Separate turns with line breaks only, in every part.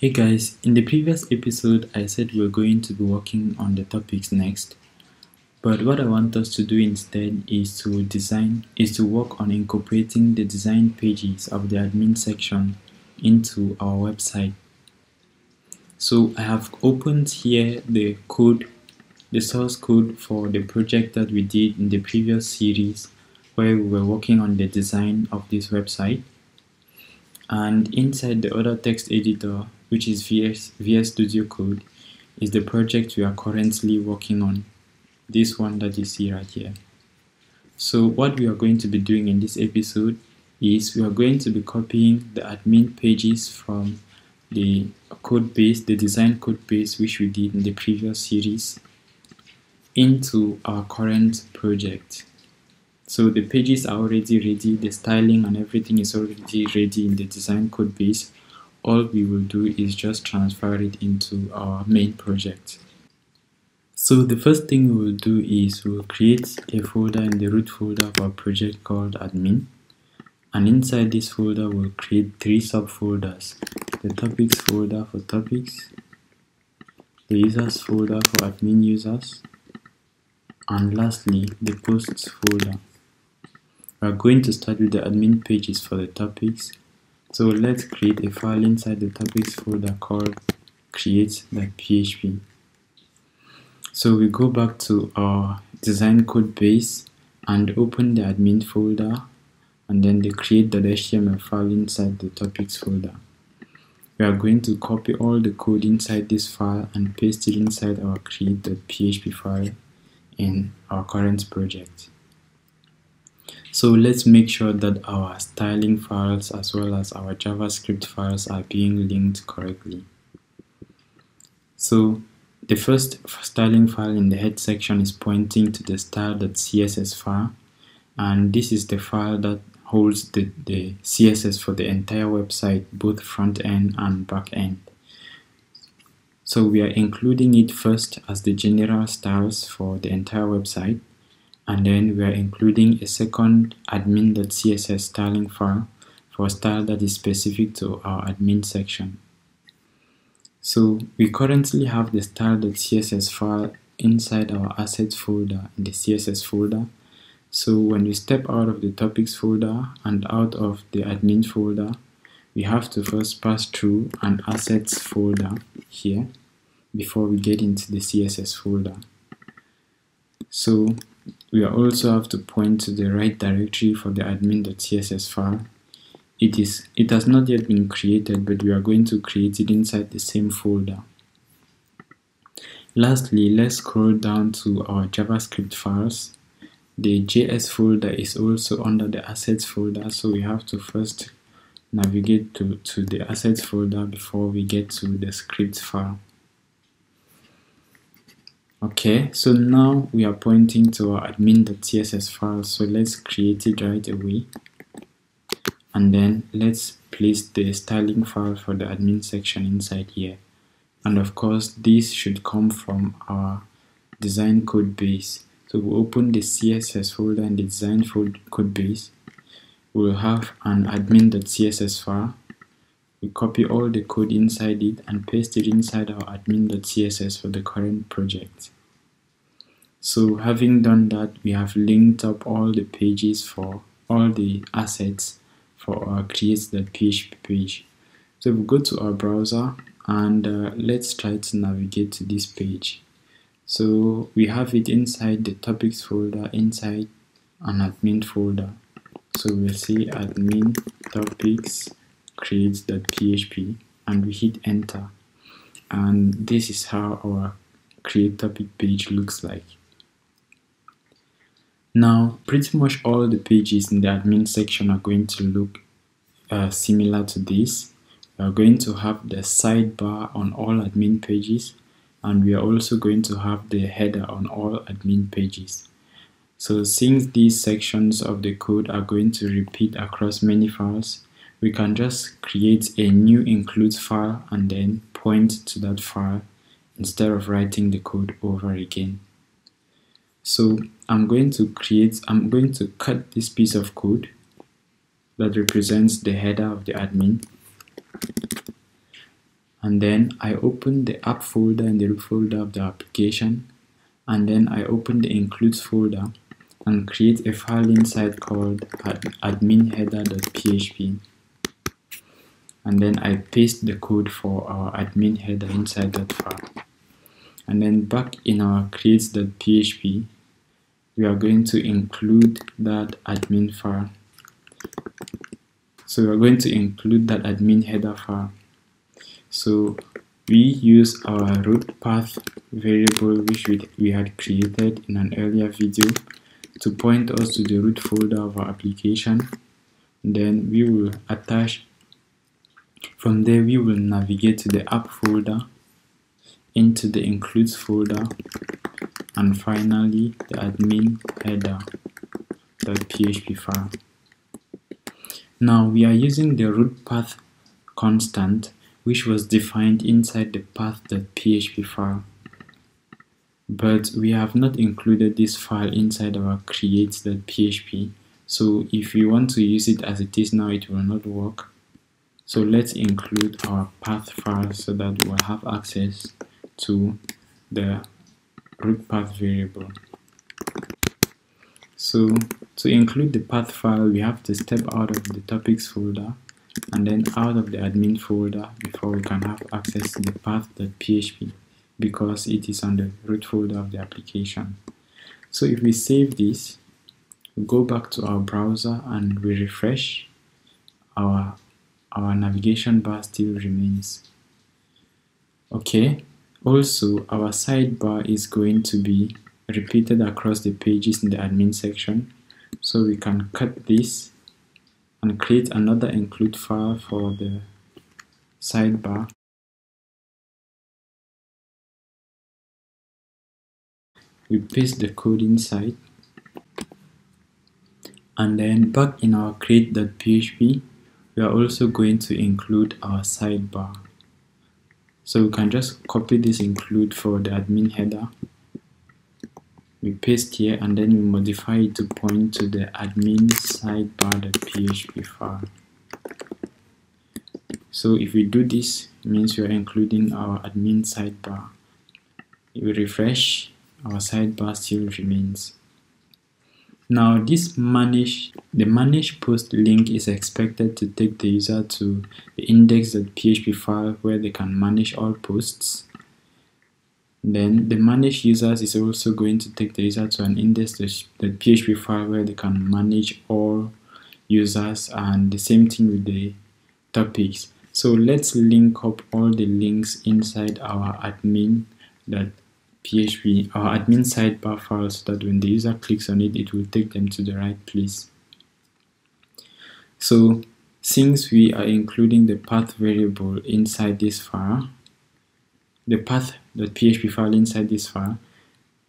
Hey guys, in the previous episode I said we are going to be working on the topics next. But what I want us to do instead is to design is to work on incorporating the design pages of the admin section into our website. So I have opened here the code, the source code for the project that we did in the previous series where we were working on the design of this website. And inside the other text editor, which is VS, VS Studio Code, is the project we are currently working on. This one that you see right here. So what we are going to be doing in this episode is we are going to be copying the admin pages from the code base, the design code base which we did in the previous series into our current project. So the pages are already ready, the styling and everything is already ready in the design code base. All we will do is just transfer it into our main project. So the first thing we will do is we will create a folder in the root folder of our project called admin. And inside this folder we'll create three subfolders. The topics folder for topics, the users folder for admin users, and lastly the posts folder. We are going to start with the admin pages for the topics. So let's create a file inside the topics folder called create.php. So we go back to our design code base and open the admin folder and then the create.html file inside the topics folder. We are going to copy all the code inside this file and paste it inside our create.php file in our current project. So let's make sure that our styling files as well as our JavaScript files are being linked correctly. So the first styling file in the head section is pointing to the style.css file and this is the file that holds the, the CSS for the entire website, both front end and back end. So we are including it first as the general styles for the entire website and then we are including a second admin.css styling file for a style that is specific to our admin section. So we currently have the style.css file inside our assets folder in the CSS folder. So when we step out of the topics folder and out of the admin folder, we have to first pass through an assets folder here before we get into the CSS folder. So we also have to point to the right directory for the admin.css file. It is it has not yet been created, but we are going to create it inside the same folder. Lastly, let's scroll down to our JavaScript files. The JS folder is also under the assets folder, so we have to first navigate to, to the assets folder before we get to the script file. Okay, so now we are pointing to our admin.css file, so let's create it right away. And then let's place the styling file for the admin section inside here. And of course, this should come from our design code base. So we open the CSS folder and the design code base. We'll have an admin.css file. We copy all the code inside it and paste it inside our admin.css for the current project. So having done that, we have linked up all the pages for all the assets for our create.php page. So we go to our browser and uh, let's try to navigate to this page. So we have it inside the topics folder, inside an admin folder. So we'll say admin topics create.php and we hit enter. And this is how our create topic page looks like. Now, pretty much all the pages in the admin section are going to look uh, similar to this. We are going to have the sidebar on all admin pages and we are also going to have the header on all admin pages. So since these sections of the code are going to repeat across many files, we can just create a new includes file and then point to that file instead of writing the code over again. So I'm going to create, I'm going to cut this piece of code that represents the header of the admin. and then I open the app folder in the root folder of the application. And then I open the includes folder and create a file inside called adminheader.php and then I paste the code for our admin header inside that file. And then back in our creates.php we are going to include that admin file. So we're going to include that admin header file. So we use our root path variable which we, we had created in an earlier video to point us to the root folder of our application. Then we will attach from there we will navigate to the app folder into the includes folder and finally the admin header.php file now we are using the root path constant which was defined inside the path.php file. But we have not included this file inside our create.php. So if we want to use it as it is now, it will not work. So let's include our path file so that we'll have access to the root path variable. So to include the path file, we have to step out of the topics folder and then out of the admin folder before we can have access to the path.php because it is on the root folder of the application. So if we save this, we go back to our browser and we refresh, our, our navigation bar still remains. Okay, also our sidebar is going to be repeated across the pages in the admin section. So we can cut this and create another include file for the sidebar. We paste the code inside and then back in our create.php we are also going to include our sidebar. So we can just copy this include for the admin header. We paste here and then we modify it to point to the admin sidebar.php file. So if we do this means we are including our admin sidebar. If we refresh our sidebar still remains now this manage the manage post link is expected to take the user to the index.php file where they can manage all posts then the manage users is also going to take the user to an index.php file where they can manage all users and the same thing with the topics. So let's link up all the links inside our admin that php or admin sidebar file so that when the user clicks on it it will take them to the right place so since we are including the path variable inside this file the path.php file inside this file,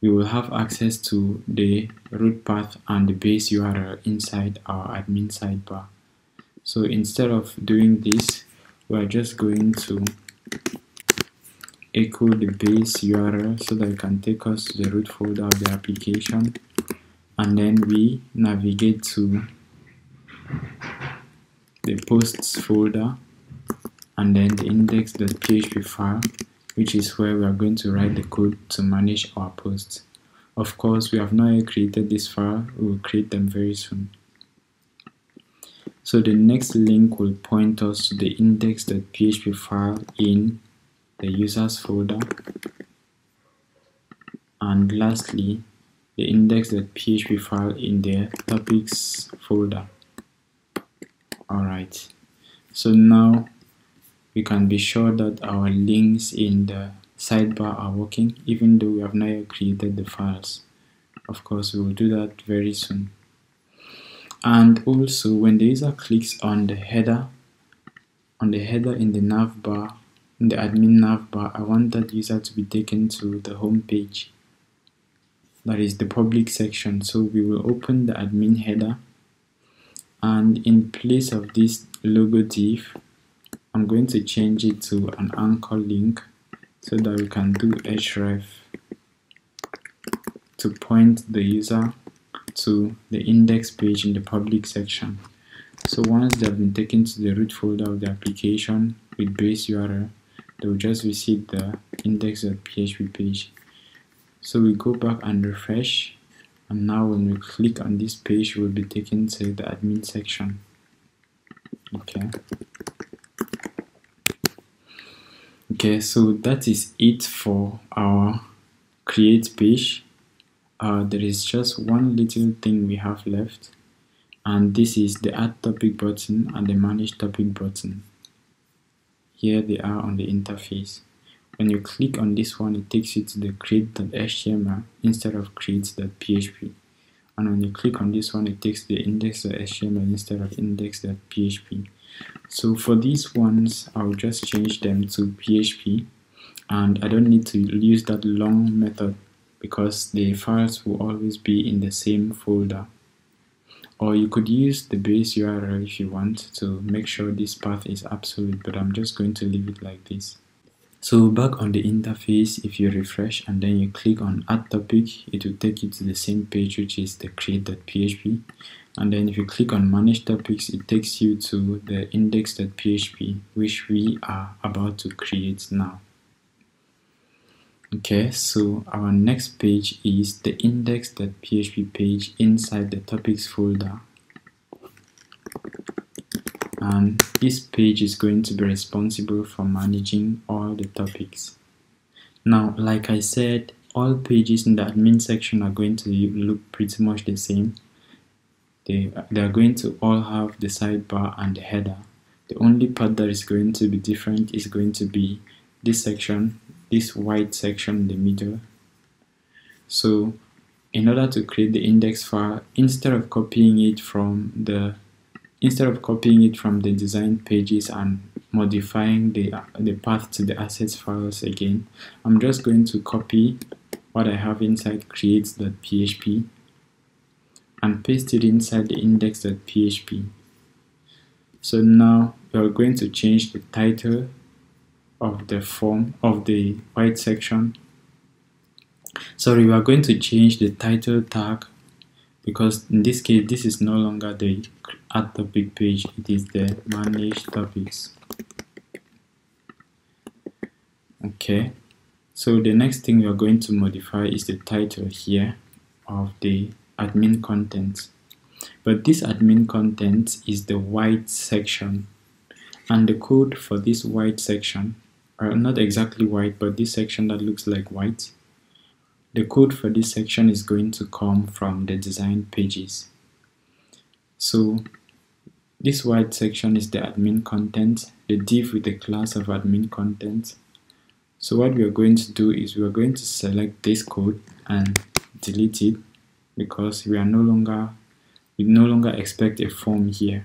we will have access to the root path and the base URL inside our admin sidebar. So instead of doing this, we are just going to echo the base URL so that it can take us to the root folder of the application and then we navigate to the posts folder and then the index.php file which is where we are going to write the code to manage our posts. Of course, we have not yet created this file, we will create them very soon. So the next link will point us to the index.php file in the users folder. And lastly, the index.php file in the topics folder. Alright, so now we can be sure that our links in the sidebar are working even though we have not yet created the files of course we will do that very soon and also when the user clicks on the header on the header in the nav bar in the admin nav bar I want that user to be taken to the home page. That is the public section. So we will open the admin header. And in place of this logo div I'm going to change it to an anchor link so that we can do href to point the user to the index page in the public section. So once they have been taken to the root folder of the application with base URL, they will just visit the index.php page so we go back and refresh. And now when we click on this page we'll be taken to the admin section. Okay. Okay so that is it for our create page. Uh, there is just one little thing we have left. And this is the add topic button and the manage topic button here they are on the interface. When you click on this one it takes you to the create.html instead of create.php and when you click on this one it takes the index.html instead of index.php so for these ones I'll just change them to PHP. And I don't need to use that long method because the files will always be in the same folder or you could use the base URL if you want to make sure this path is absolute but I'm just going to leave it like this. So back on the interface if you refresh and then you click on add topic it will take you to the same page which is the create.php and then if you click on manage topics it takes you to the index.php which we are about to create now okay so our next page is the index.php page inside the topics folder. And this page is going to be responsible for managing all the topics. Now like I said all pages in the admin section are going to look pretty much the same. They, they are going to all have the sidebar and the header. The only part that is going to be different is going to be this section this white section in the middle. So in order to create the index file, instead of copying it from the instead of copying it from the design pages and modifying the, the path to the assets files again, I'm just going to copy what I have inside creates.php and paste it inside the index.php. So now we're going to change the title of the form of the white section. Sorry we are going to change the title tag because in this case this is no longer the add topic page. It is the manage topics. Okay. So the next thing we are going to modify is the title here of the admin content. But this admin content is the white section. And the code for this white section not exactly white, but this section that looks like white. The code for this section is going to come from the design pages. So this white section is the admin content, the div with the class of admin content. So what we are going to do is we are going to select this code and delete it because we are no longer we no longer expect a form here.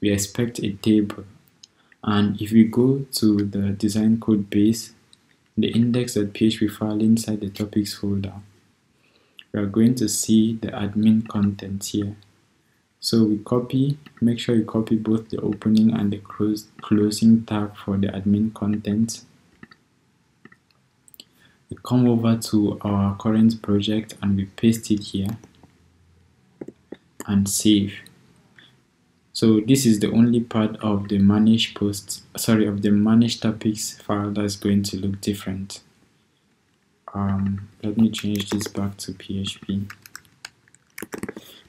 We expect a table and if we go to the design code base the index.php file inside the topics folder we are going to see the admin content here. So we copy make sure you copy both the opening and the close, closing tag for the admin content. We come over to our current project and we paste it here and save so this is the only part of the manage posts, sorry, of the manage topics file that's going to look different. Um, let me change this back to PHP.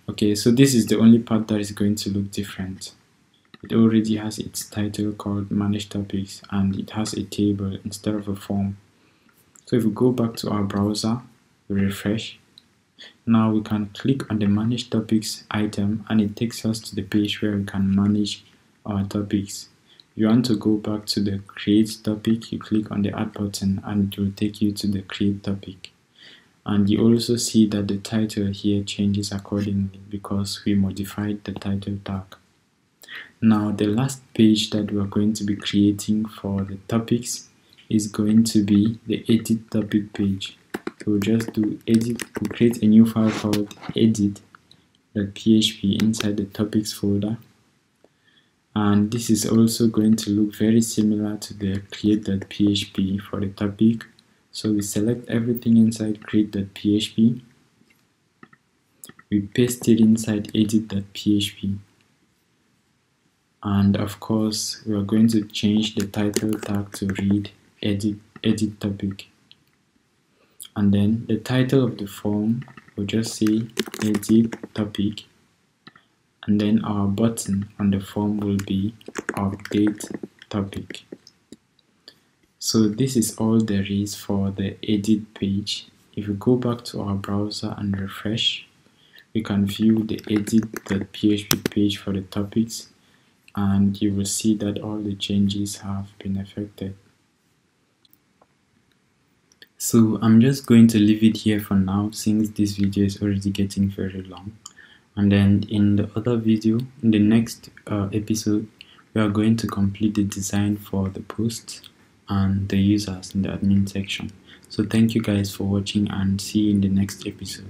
Okay, so this is the only part that is going to look different. It already has its title called manage topics and it has a table instead of a form. So if we go back to our browser, refresh, now we can click on the manage topics item and it takes us to the page where we can manage our topics. If you want to go back to the create topic, you click on the add button and it will take you to the create topic. And you also see that the title here changes accordingly because we modified the title tag. Now the last page that we are going to be creating for the topics is going to be the edit topic page we'll just do edit we'll create a new file called edit.php inside the topics folder. And this is also going to look very similar to the create.php for the topic. So we select everything inside create.php we paste it inside edit.php and of course we are going to change the title tag to read edit edit topic and then the title of the form will just say edit topic. And then our button on the form will be update topic. So this is all there is for the edit page. If we go back to our browser and refresh we can view the edit.php page for the topics and you will see that all the changes have been affected. So I'm just going to leave it here for now since this video is already getting very long. And then in the other video, in the next uh, episode, we are going to complete the design for the posts and the users in the admin section. So thank you guys for watching and see you in the next episode.